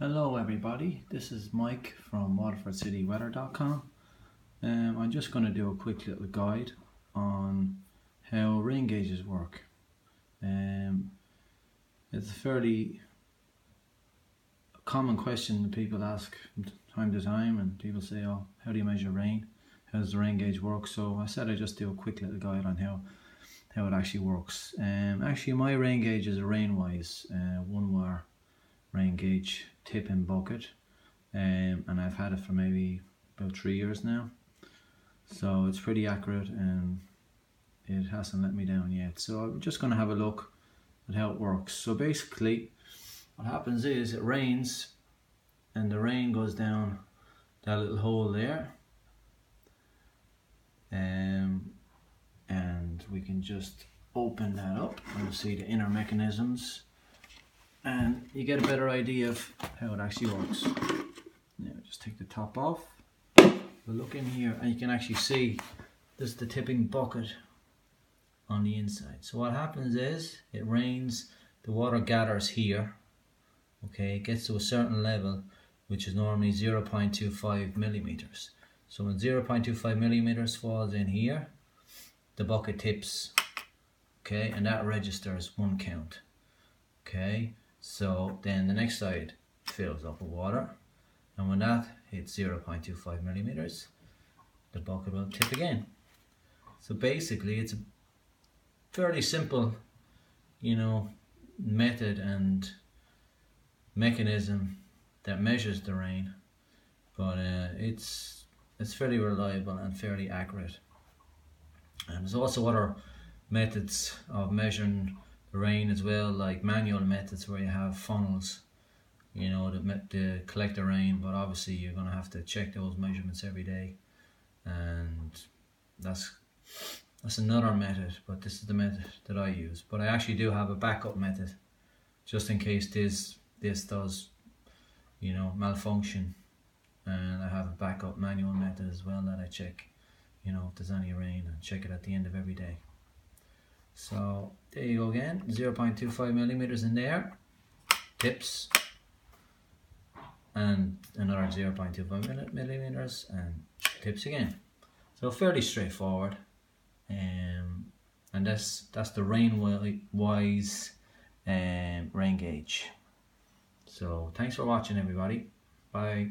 Hello everybody, this is Mike from WaterfordCityWeather.com um, I'm just going to do a quick little guide on how rain gauges work. Um, it's a fairly common question that people ask from time to time and people say, oh, how do you measure rain? How does the rain gauge work? So I said I'd just do a quick little guide on how how it actually works. Um, actually my rain gauge is a Rainwise uh, one wire rain gauge tipping bucket um, and I've had it for maybe about three years now. So it's pretty accurate and it hasn't let me down yet. So I'm just going to have a look at how it works. So basically what happens is it rains and the rain goes down that little hole there um, and we can just open that up and see the inner mechanisms and you get a better idea of how it actually works. Now just take the top off. We'll look in here and you can actually see there's the tipping bucket on the inside. So what happens is it rains, the water gathers here, okay, it gets to a certain level which is normally 0.25 millimeters. So when 0.25 millimeters falls in here, the bucket tips, okay, and that registers one count, okay. So then the next side fills up with water and when that hits 0.25 millimeters the bucket will tip again. So basically it's a fairly simple you know method and mechanism that measures the rain but uh, it's it's fairly reliable and fairly accurate and there's also other methods of measuring rain as well, like manual methods where you have funnels, you know, to, collect the rain. But obviously, you're going to have to check those measurements every day, and that's that's another method. But this is the method that I use. But I actually do have a backup method, just in case this this does, you know, malfunction, and I have a backup manual method as well that I check, you know, if there's any rain and check it at the end of every day. So there you go again, 0.25 millimeters in there, tips, and another 0.25 millimeters and tips again. So fairly straightforward. Um, and that's that's the Rainwise um, rain gauge. So thanks for watching everybody. Bye.